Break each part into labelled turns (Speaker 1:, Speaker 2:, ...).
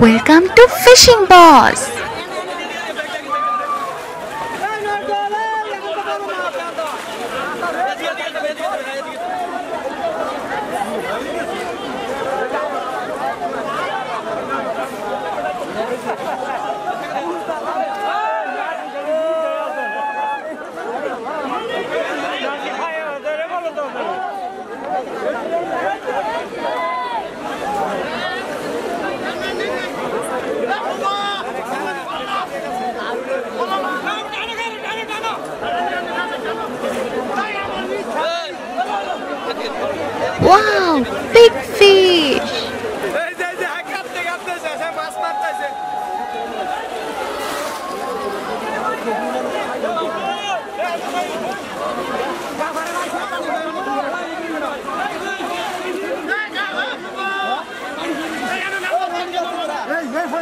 Speaker 1: Welcome to Fishing Boss.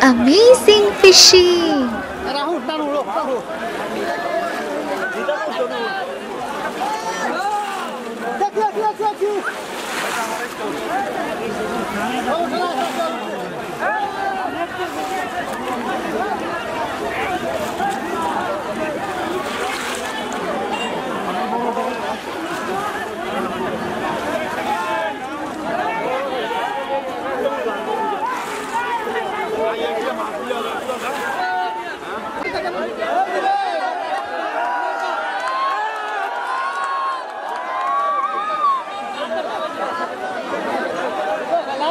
Speaker 1: Amazing fishing.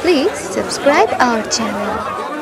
Speaker 1: Please subscribe our channel.